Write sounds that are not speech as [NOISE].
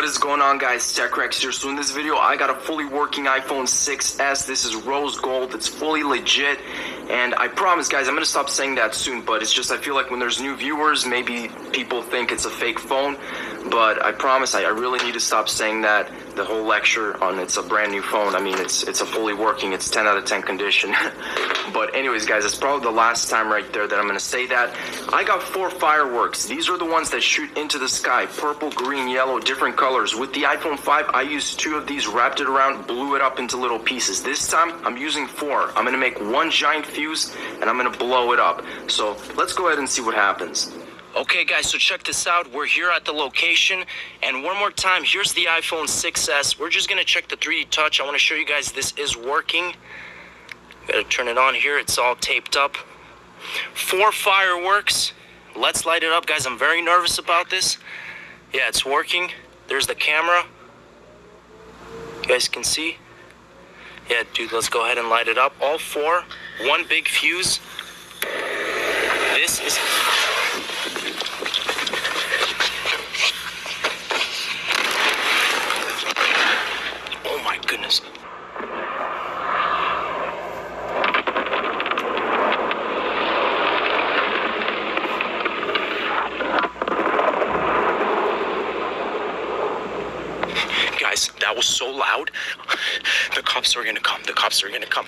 What is going on guys, TechRax here. So in this video, I got a fully working iPhone 6s. This is rose gold, it's fully legit. And I promise guys, I'm gonna stop saying that soon, but it's just I feel like when there's new viewers, maybe people think it's a fake phone. But I promise I, I really need to stop saying that the whole lecture on it's a brand new phone. I mean it's it's a fully working, it's 10 out of 10 condition. [LAUGHS] but anyways guys, it's probably the last time right there that I'm gonna say that. I got four fireworks. These are the ones that shoot into the sky. Purple, green, yellow, different colors. With the iPhone 5, I used two of these, wrapped it around, blew it up into little pieces. This time, I'm using four. I'm gonna make one giant fuse, and I'm gonna blow it up. So let's go ahead and see what happens. Okay, guys, so check this out. We're here at the location, and one more time, here's the iPhone 6s. We're just gonna check the 3D Touch. I wanna show you guys this is working. Gotta turn it on here, it's all taped up. Four fireworks. Let's light it up, guys. I'm very nervous about this. Yeah, it's working. There's the camera. You guys can see. Yeah, dude, let's go ahead and light it up. All four, one big fuse. This is. Goodness. Guys, that was so loud. The cops are gonna come. The cops are gonna come.